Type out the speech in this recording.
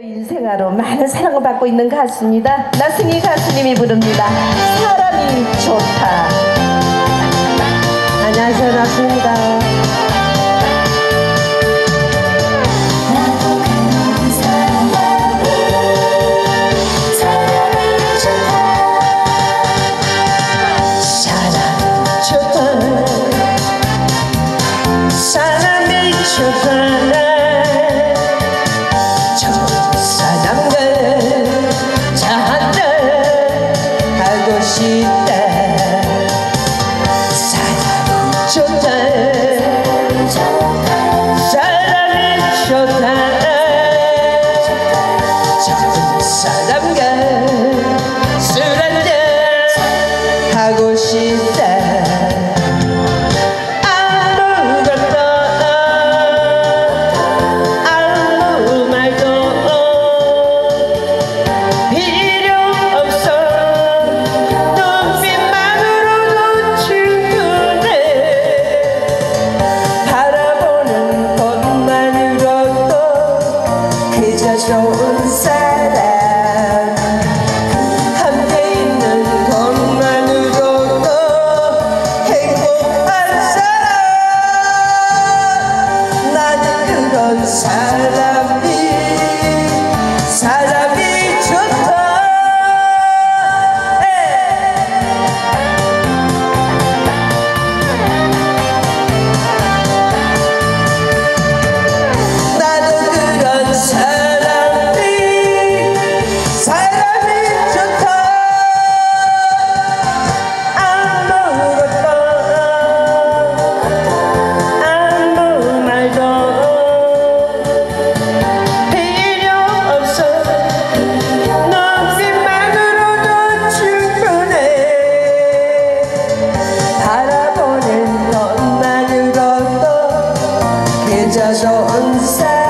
인생아로 많은 사랑을 받고 있는 가수입니다. 나승희 가수님이 부릅니다. 사람이 좋다. 안녕하세요, 나승희. just don't understand